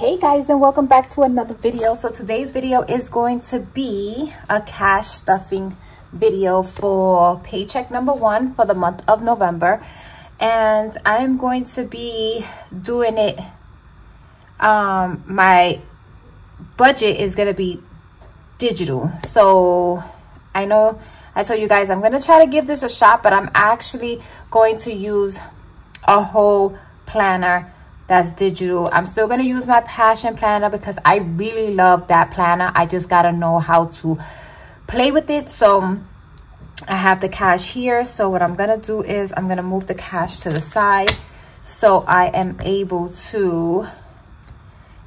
hey guys and welcome back to another video. So today's video is going to be a cash stuffing video for paycheck number one for the month of november. And i'm going to be doing it um my budget is going to be digital. So i know i told you guys i'm going to try to give this a shot but i'm actually going to use a whole planner that's digital. I'm still going to use my passion planner because I really love that planner. I just got to know how to play with it. So I have the cash here. So what I'm going to do is I'm going to move the cash to the side so I am able to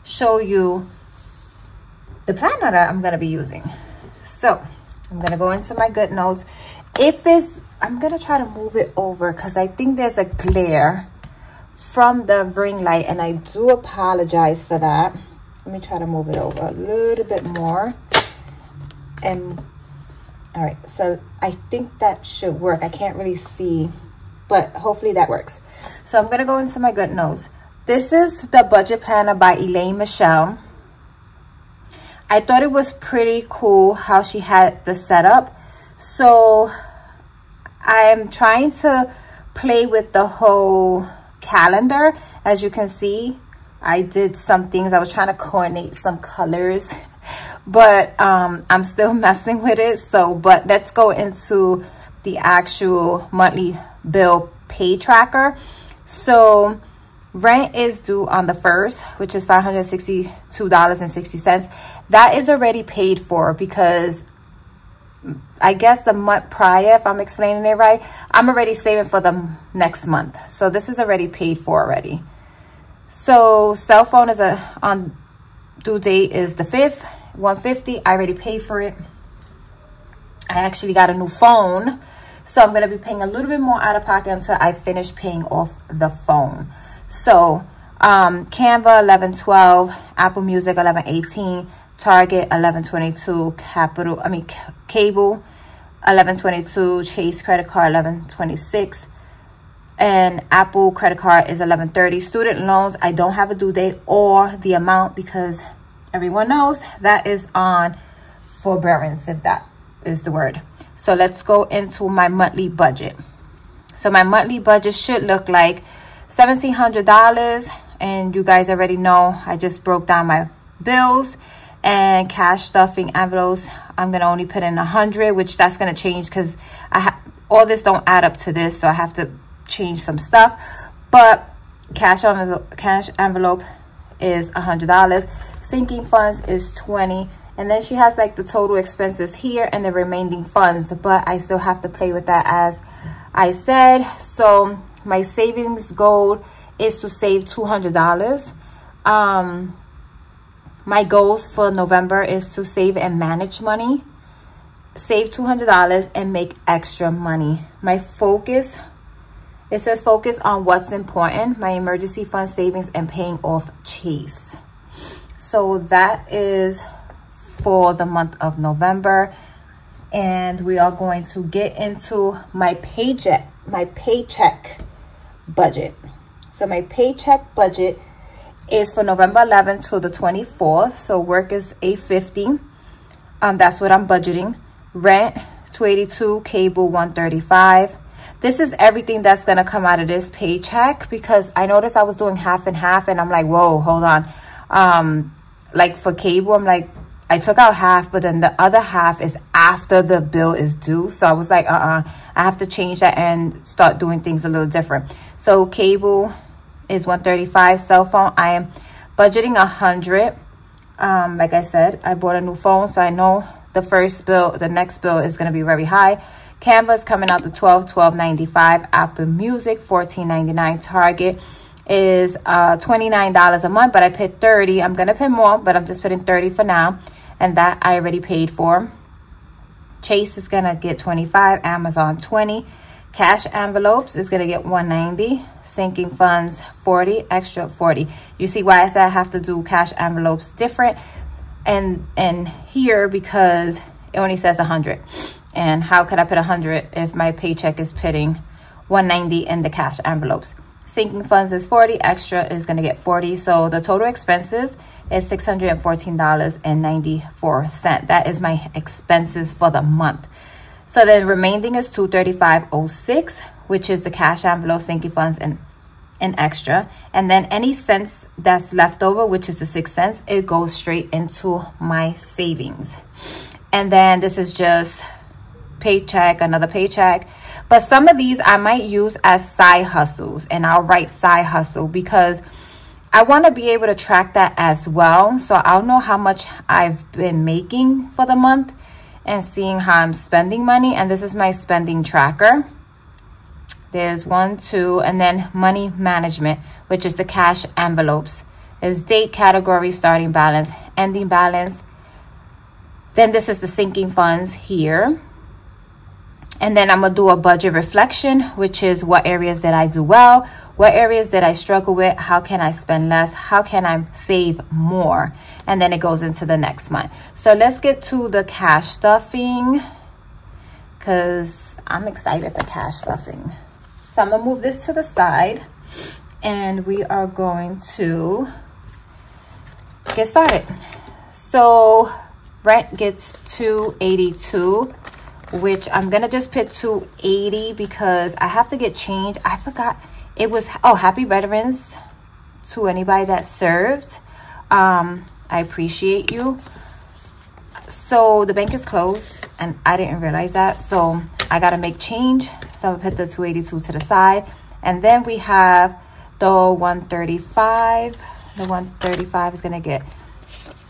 show you the planner that I'm going to be using. So I'm going to go into my good GoodNotes. If it's, I'm going to try to move it over because I think there's a glare from the ring light and I do apologize for that. Let me try to move it over a little bit more. And all right, so I think that should work. I can't really see, but hopefully that works. So I'm gonna go into my GoodNotes. This is the budget planner by Elaine Michelle. I thought it was pretty cool how she had the setup. So I'm trying to play with the whole calendar. As you can see, I did some things. I was trying to coordinate some colors, but um, I'm still messing with it. So, but let's go into the actual monthly bill pay tracker. So rent is due on the first, which is $562.60. That is already paid for because I guess the month prior, if I'm explaining it right, I'm already saving for the next month. So this is already paid for already. So cell phone is a on due date is the 5th, 150. I already paid for it. I actually got a new phone. So I'm going to be paying a little bit more out of pocket until I finish paying off the phone. So um, Canva 1112, Apple Music 1118, Target 1122, Capital, I mean Cable 1122, Chase credit card 1126, and Apple credit card is 1130. Student loans, I don't have a due date or the amount because everyone knows that is on forbearance, if that is the word. So let's go into my monthly budget. So my monthly budget should look like $1,700. And you guys already know, I just broke down my bills and cash stuffing envelopes i'm gonna only put in a hundred which that's gonna change because i all this don't add up to this so i have to change some stuff. But cash envelope cash envelope is a hundred dollars. Sinking funds is 20 and then she has like the total expenses here and the remaining funds but i still have to play with that as i said. So my savings goal is to save 200 dollars. Um my goals for November is to save and manage money, save $200 and make extra money. My focus, it says focus on what's important, my emergency fund savings and paying off Chase. So that is for the month of November. And we are going to get into my paycheck, my paycheck budget. So my paycheck budget is for November 11th to the 24th. So work is 850. Um, that's what I'm budgeting. Rent 282, cable 135. This is everything that's gonna come out of this paycheck because I noticed I was doing half and half and I'm like, whoa, hold on. Um, like for cable, I'm like, I took out half, but then the other half is after the bill is due. So I was like, uh-uh, I have to change that and start doing things a little different. So cable is 135 cell phone. I am budgeting a hundred. Um like i said i bought a new phone so i know the first bill the next bill is going to be very high. Canva's coming out the 12 12.95 apple music 14.99 target is uh 29 dollars a month but i paid 30 i'm gonna pay more but i'm just putting 30 for now and that i already paid for. Chase is gonna get 25 amazon 20 cash envelopes is gonna get 190 sinking funds 40 extra 40 you see why i said i have to do cash envelopes different? And and here because it only says 100 and how could i put 100 if my paycheck is putting 190 in the cash envelopes? Sinking funds is 40 extra is going to get 40 so the total expenses is $614.94 that is my expenses for the month so the remaining is 235.06 which is the cash envelope sinking funds and an extra. And then any cents that's left over which is the six cents it goes straight into my savings. And then this is just paycheck another paycheck. But some of these I might use as side hustles and I'll write side hustle because I want to be able to track that as well. So I'll know how much I've been making for the month and seeing how I'm spending money. And this is my spending tracker. There's one, two, and then money management, which is the cash envelopes. Is date, category, starting balance, ending balance. Then this is the sinking funds here. And then I'm going to do a budget reflection, which is what areas did I do well? What areas did I struggle with? How can I spend less? How can I save more? And then it goes into the next month. So let's get to the cash stuffing because I'm excited for cash stuffing. So I'm going to move this to the side and we are going to get started. So rent gets 282 which I'm gonna just put 280 because I have to get change. I forgot it was, oh, happy veterans to anybody that served. Um, I appreciate you. So the bank is closed and I didn't realize that. So I gotta make change. So I'm gonna put the 282 to the side. And then we have the 135. The 135 is gonna get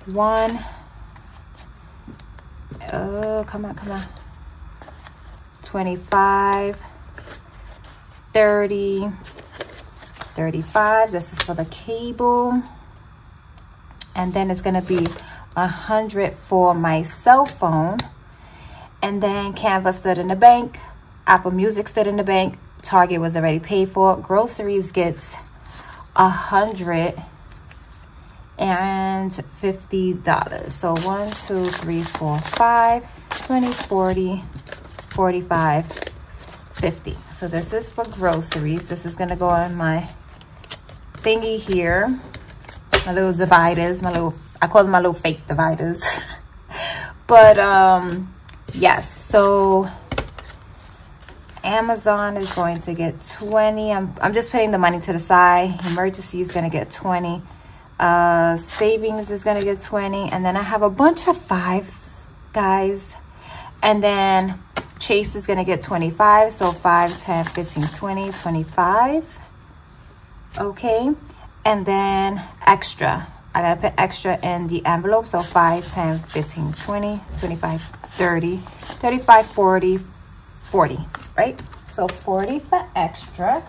one. Oh, come on, come on. 25, 30, 35. This is for the cable. And then it's going to be a 100 for my cell phone. And then Canva stood in the bank. Apple Music stood in the bank. Target was already paid for. Groceries gets a hundred and fifty dollars. So one, two, three, four, five, 20, 40, 45 50 so this is for groceries. This is gonna go on my thingy here. My little dividers my little i call them my little fake dividers. But um yes so amazon is going to get 20 i'm i'm just putting the money to the side. Emergency is going to get 20 uh savings is going to get 20 and then i have a bunch of fives guys. And then Chase is going to get 25. So 5, 10, 15, 20, 25. Okay. And then extra. I got to put extra in the envelope. So 5, 10, 15, 20, 25, 30, 35, 40, 40. Right? So 40 for extra.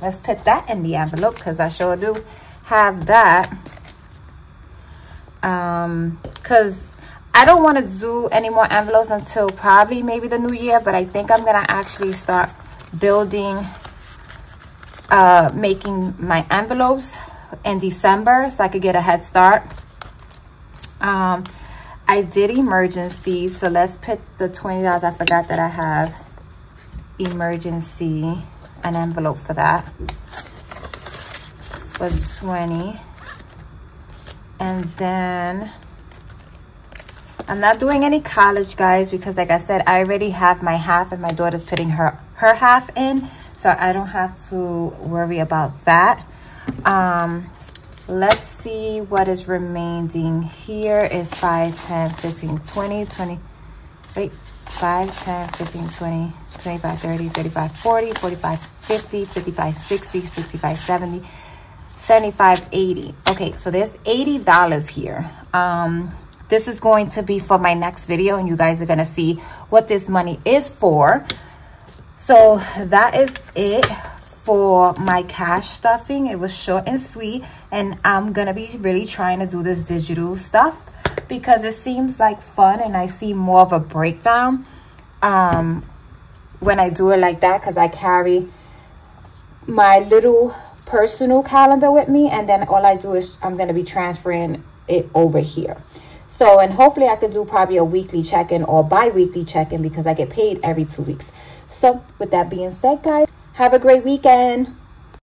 Let's put that in the envelope because I sure do have that. Um, Because I don't want to do any more envelopes until probably maybe the new year, but I think I'm going to actually start building, uh, making my envelopes in December so I could get a head start. Um, I did emergency, so let's put the $20. I forgot that I have emergency, an envelope for that. For 20. And then I'm not doing any college, guys, because like I said, I already have my half and my daughter's putting her, her half in. So I don't have to worry about that. Um, let's see what is remaining here is 5, 10, 15, 20, 20, wait, 5, 10, 15, 20, 25, 30, 35, 40, 45, 50, 55, 60, 65, 70, 75, 80. Okay, so there's $80 here. Um, this is going to be for my next video and you guys are going to see what this money is for. So that is it for my cash stuffing. It was short and sweet and I'm going to be really trying to do this digital stuff because it seems like fun and I see more of a breakdown um, when I do it like that because I carry my little personal calendar with me and then all I do is I'm going to be transferring it over here. So, and hopefully I could do probably a weekly check-in or bi-weekly check-in because I get paid every two weeks. So, with that being said, guys, have a great weekend.